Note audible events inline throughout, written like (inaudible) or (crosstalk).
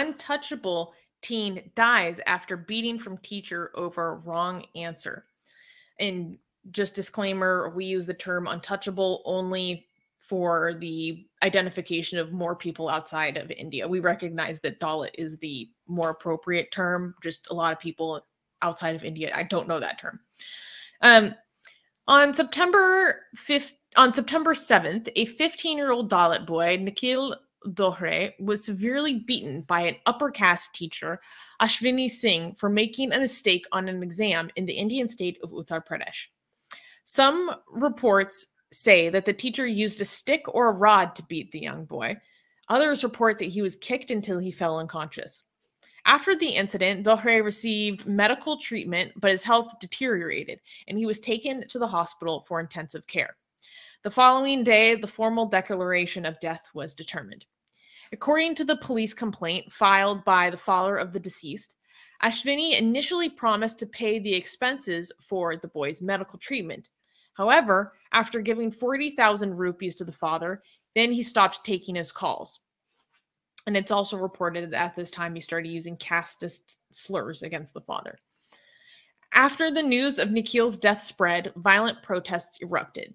untouchable teen dies after beating from teacher over wrong answer. And just disclaimer, we use the term untouchable only for the identification of more people outside of India. We recognize that Dalit is the more appropriate term. Just a lot of people outside of India, I don't know that term. Um, on September 5th, on September 7th, a 15-year-old Dalit boy, Nikhil Dohre, was severely beaten by an upper caste teacher, Ashwini Singh, for making a mistake on an exam in the Indian state of Uttar Pradesh. Some reports say that the teacher used a stick or a rod to beat the young boy. Others report that he was kicked until he fell unconscious. After the incident, Dohre received medical treatment, but his health deteriorated and he was taken to the hospital for intensive care. The following day, the formal declaration of death was determined. According to the police complaint filed by the father of the deceased, Ashwini initially promised to pay the expenses for the boy's medical treatment. However, after giving 40,000 rupees to the father, then he stopped taking his calls. And it's also reported that at this time he started using casteist slurs against the father. After the news of Nikhil's death spread, violent protests erupted.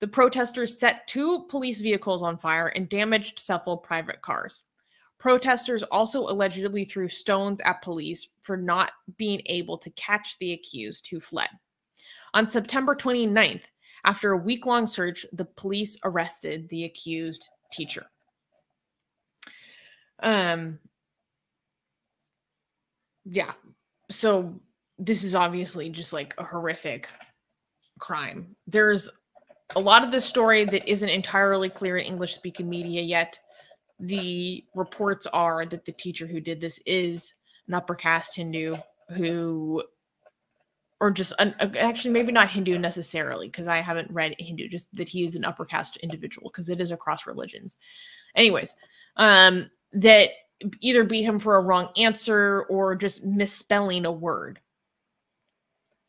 The protesters set two police vehicles on fire and damaged several private cars. Protesters also allegedly threw stones at police for not being able to catch the accused who fled. On September 29th, after a week long search, the police arrested the accused teacher. Um, yeah. So this is obviously just like a horrific crime. There's a lot of the story that isn't entirely clear in English speaking media yet. The reports are that the teacher who did this is an upper caste Hindu who, or just an, actually maybe not Hindu necessarily because I haven't read Hindu, just that he is an upper caste individual because it is across religions. Anyways, um, that either beat him for a wrong answer or just misspelling a word,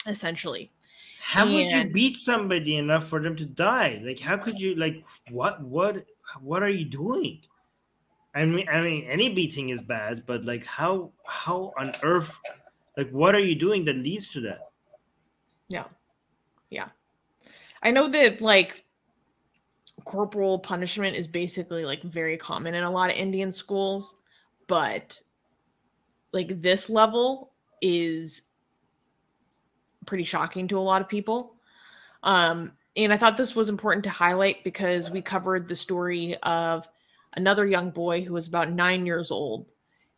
essentially. How and, would you beat somebody enough for them to die? Like, how could you like what what what are you doing? I mean, I mean, any beating is bad, but like, how how on earth, like, what are you doing that leads to that? Yeah, yeah. I know that like corporal punishment is basically like very common in a lot of Indian schools, but like this level is pretty shocking to a lot of people. Um, and I thought this was important to highlight because we covered the story of another young boy who was about nine years old,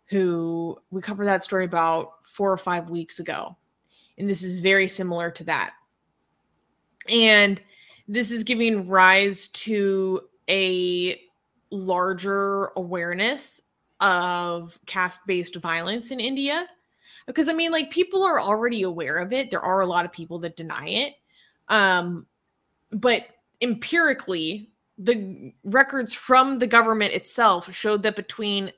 who we covered that story about four or five weeks ago. And this is very similar to that. And this is giving rise to a larger awareness of caste based violence in India. Because I mean, like, people are already aware of it. There are a lot of people that deny it. Um, but empirically, the records from the government itself showed that between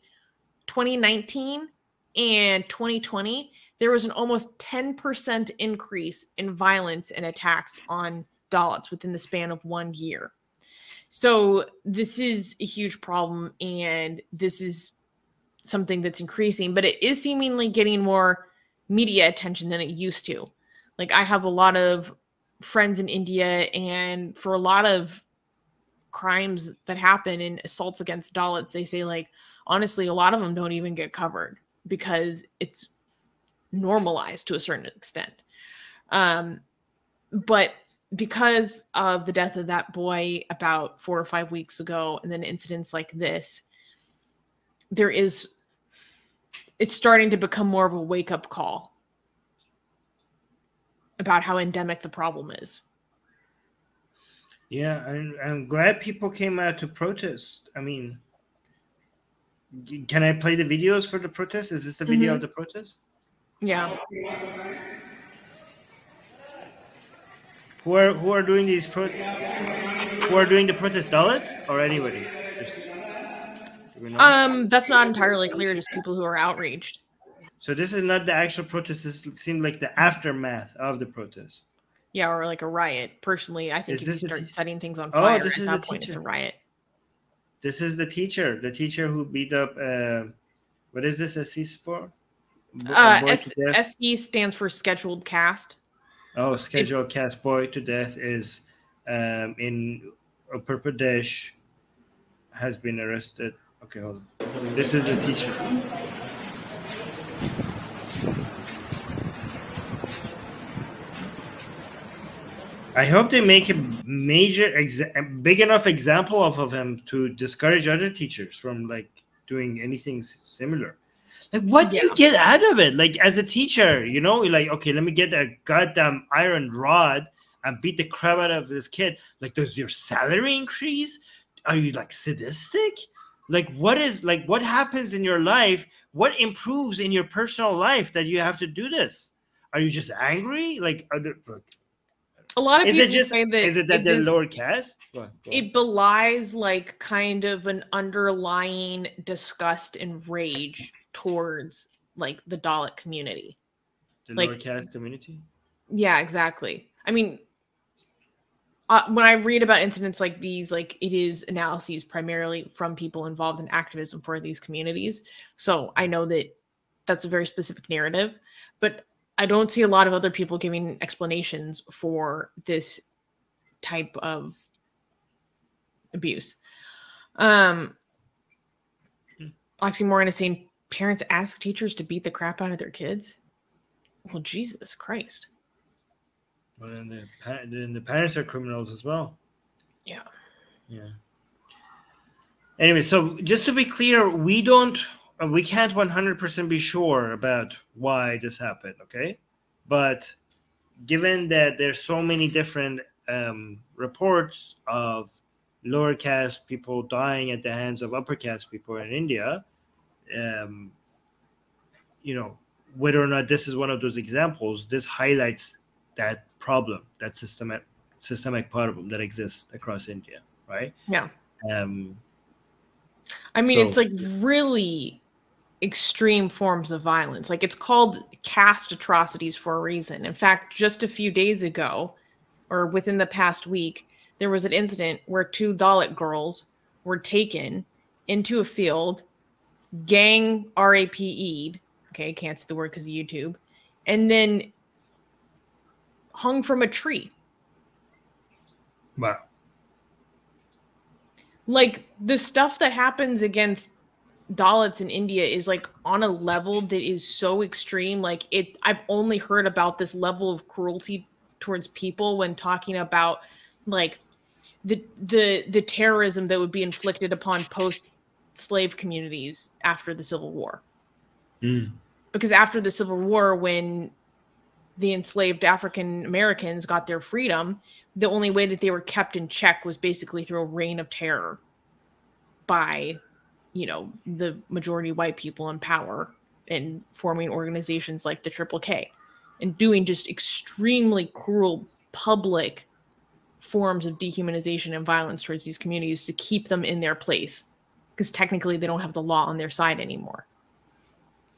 2019 and 2020, there was an almost 10% increase in violence and attacks on Dalits within the span of one year. So this is a huge problem, and this is something that's increasing, but it is seemingly getting more media attention than it used to. Like I have a lot of friends in India, and for a lot of crimes that happen and assaults against Dalits, they say like honestly, a lot of them don't even get covered because it's normalized to a certain extent. Um, but because of the death of that boy about four or five weeks ago, and then incidents like this, there is it's starting to become more of a wake up call about how endemic the problem is. Yeah, I'm, I'm glad people came out to protest. I mean, can I play the videos for the protest? Is this the video mm-hmm. of the protest? Yeah. Who are who are doing these pro who are doing the protest Dalits or anybody? Just, um, that's not entirely clear. Just people who are outraged. So this is not the actual protest. This seemed like the aftermath of the protest. Yeah, or like a riot. Personally, I think is if you start setting things on oh, fire, oh, this at is that point, teacher. it's a riot. This is the teacher, the teacher who beat up uh, What is this SC for? Uh, S- SC stands for scheduled caste. Oh, scheduled it, caste boy to death is um, in Uttar Pradesh has been arrested. Okay, hold on. This is the teacher. I hope they make a major, big enough example of, of him to discourage other teachers from like doing anything similar. Like, what do yeah. you get out of it? Like, as a teacher, you know, like, okay, let me get a goddamn iron rod and beat the crap out of this kid. Like, does your salary increase? Are you like sadistic? Like, what is like what happens in your life? What improves in your personal life that you have to do this? Are you just angry? Like, there, look, a lot of is people just, say that is it that it they're is, lower caste? It belies like kind of an underlying disgust and rage towards like the Dalit community. The like, lower caste community? Yeah, exactly. I mean, uh, when I read about incidents like these, like it is analyses primarily from people involved in activism for these communities. So I know that that's a very specific narrative, but I don't see a lot of other people giving explanations for this type of abuse. Um, hmm. Oxymoron is saying parents ask teachers to beat the crap out of their kids. Well, Jesus Christ. Well, then the, then the parents are criminals as well. Yeah. Yeah. Anyway, so just to be clear, we don't uh, we can't 100% be sure about why this happened okay but given that there's so many different um, reports of lower caste people dying at the hands of upper caste people in india um, you know whether or not this is one of those examples this highlights that problem that systemic systemic problem that exists across india right yeah um I mean, so, it's like really extreme forms of violence. Like it's called caste atrocities for a reason. In fact, just a few days ago, or within the past week, there was an incident where two Dalit girls were taken into a field, gang RAPE'd. Okay, can't see the word because of YouTube, and then hung from a tree. Wow. Like the stuff that happens against Dalits in India is like on a level that is so extreme. Like it, I've only heard about this level of cruelty towards people when talking about like the the the terrorism that would be inflicted upon post slave communities after the Civil War. Mm. Because after the Civil War, when the enslaved African Americans got their freedom, the only way that they were kept in check was basically through a reign of terror by you know the majority white people in power and forming organizations like the triple k and doing just extremely cruel public forms of dehumanization and violence towards these communities to keep them in their place because technically they don't have the law on their side anymore.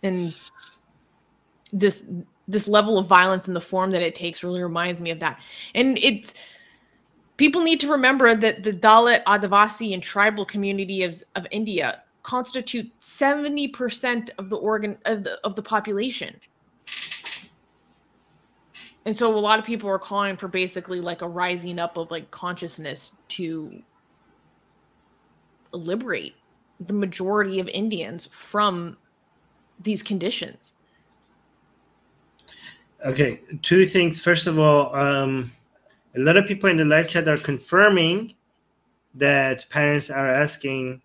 And this this level of violence and the form that it takes really reminds me of that and it's people need to remember that the dalit adivasi and tribal community of, of india constitute 70% of the organ of the, of the population. And so a lot of people are calling for basically like a rising up of like consciousness to liberate the majority of Indians from these conditions. Okay, two things. First of all, um, a lot of people in the live chat are confirming that parents are asking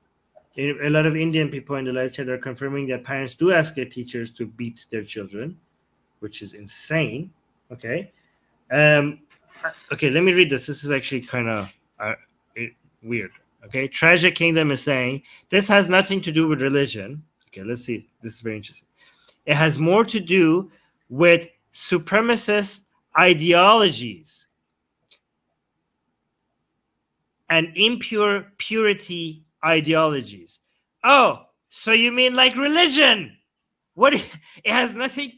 a lot of Indian people in the live chat are confirming that parents do ask their teachers to beat their children, which is insane. Okay. Um, okay, let me read this. This is actually kind of uh, weird. Okay. Treasure Kingdom is saying this has nothing to do with religion. Okay, let's see. This is very interesting. It has more to do with supremacist ideologies and impure purity ideologies. Oh, so you mean like religion? What it has nothing.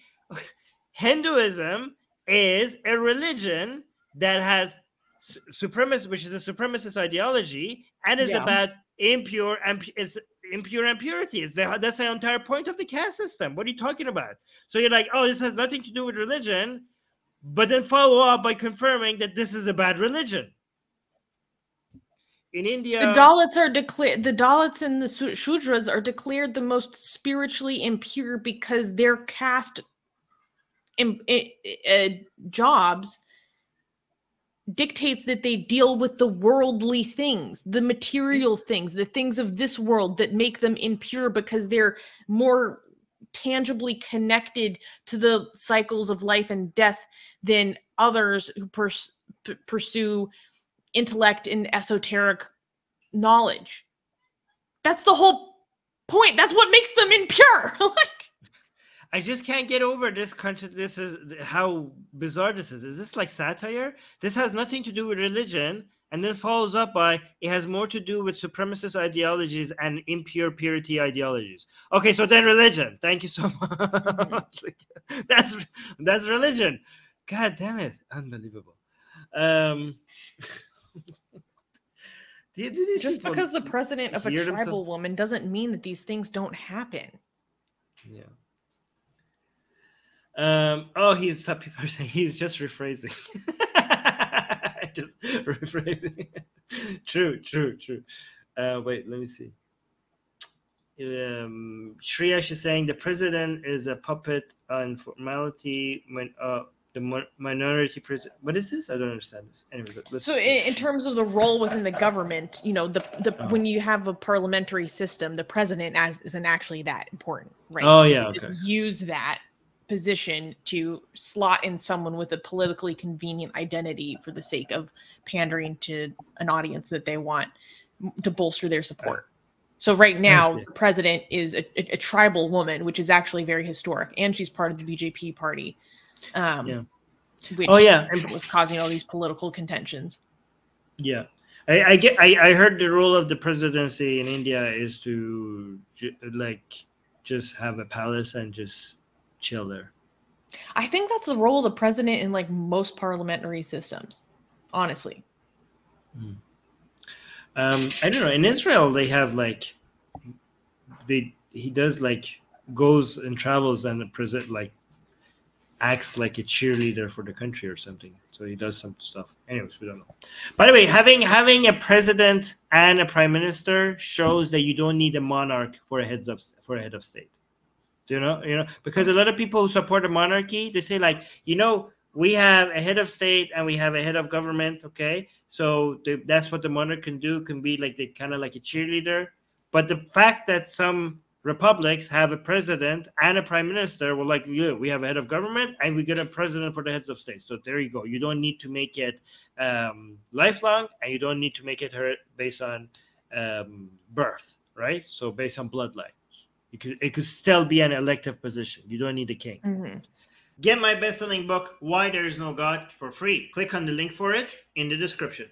Hinduism is a religion that has supremacist, which is a supremacist ideology, and is yeah. about impure and it's impure the, that's the entire point of the caste system. What are you talking about? So you're like, oh, this has nothing to do with religion, but then follow up by confirming that this is a bad religion. In India, the Dalits are declared. The Dalits and the Shudras are declared the most spiritually impure because their caste in, in, uh, jobs dictates that they deal with the worldly things, the material things, the things of this world that make them impure because they're more tangibly connected to the cycles of life and death than others who pers- pursue intellect and esoteric knowledge. That's the whole point. That's what makes them impure. (laughs) like I just can't get over this country. This is how bizarre this is. Is this like satire? This has nothing to do with religion, and then follows up by it has more to do with supremacist ideologies and impure purity ideologies. Okay, so then religion. Thank you so (laughs) much. (laughs) that's that's religion. God damn it, unbelievable. Um, (laughs) just because the president of a tribal themselves? woman doesn't mean that these things don't happen. Yeah. Um, oh, he's people are saying he's just rephrasing. (laughs) just rephrasing. (laughs) true, true, true. Uh, wait, let me see. Um, Shreya is saying the president is a puppet on formality when uh, the minority president. What is this? I don't understand this. Anyway, so in, in, terms of the role within the government, you know, the the oh. when you have a parliamentary system, the president as isn't actually that important, right? Oh so yeah, okay. Use that position to slot in someone with a politically convenient identity for the sake of pandering to an audience that they want to bolster their support. So right now, the president is a, a, a, tribal woman, which is actually very historic, and she's part of the BJP party. Um, yeah. Which oh yeah, was causing all these political contentions. Yeah, I, I get. I, I heard the role of the presidency in India is to like just have a palace and just chill there. I think that's the role of the president in like most parliamentary systems, honestly. Mm. Um, I don't know. In Israel, they have like they he does like goes and travels and the present like acts like a cheerleader for the country or something. So he does some stuff. Anyways, we don't know. By the way, having having a president and a prime minister shows that you don't need a monarch for a heads up for a head of state you know you know because a lot of people who support a monarchy they say like you know we have a head of state and we have a head of government okay? So the, that's what the monarch can do can be like the kind of like a cheerleader. But the fact that some republics have a president and a prime minister well like yeah, we have a head of government and we get a president for the heads of state. So there you go. You don't need to make it um, lifelong and you don't need to make it based on um, birth right? So based on bloodline it could it could still be an elective position. You don't need a king. Mm-hmm. Get my best-selling book, Why There Is No God, for free. Click on the link for it in the description.